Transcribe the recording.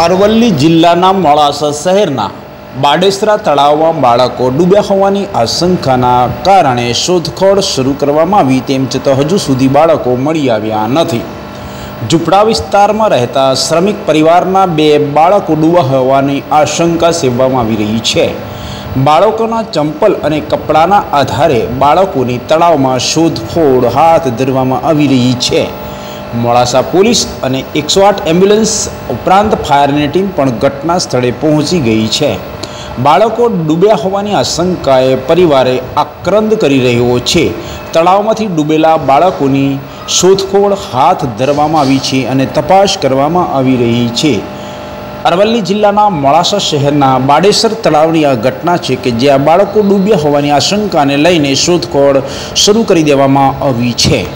અરવલ્લી જિલ્લાના મોડાસા શહેરના બાડેસરા તળાવમાં બાળકો ડૂબ્યા હોવાની આશંકાના કારણે શોધખોળ શરૂ કરવામાં આવી તેમ છતાં હજુ સુધી બાળકો મળી આવ્યા નથી. ઝૂંપડા વિસ્તારમાં રહેતા શ્રમિક પરિવારના બે બાળકો ડૂબા હોવાની આશંકા સેવવામાં આવી રહી છે. બાળકોના ચંપલ અને કપડાના આધારે બાળકોની તળાવમાં શોધખોળ હાથ ધરવામાં આવી રહી છે. મોડાસા પોલીસ અને એકસો આઠ એમ્બ્યુલન્સ ઉપરાંત ફાયરની ટીમ પણ ઘટના સ્થળે પહોંચી ગઈ છે. બાળકો ડૂબ્યા હોવાની આશંકાએ પરિવારે આક્રંદ કરી રહ્યો છે. તળાવમાંથી ડૂબેલા બાળકોની શોધખોળ હાથ ધરવામાં આવી છે અને તપાસ કરવામાં આવી રહી છે. અરવલ્લી જિલ્લાના મોડાસા શહેરના બાડેસર તળાવની આ ઘટના છે કે જ્યાં બાળકો ડૂબ્યા હોવાની આશંકાને લઈને શોધખોળ શરૂ કરી દેવામાં આવી છે.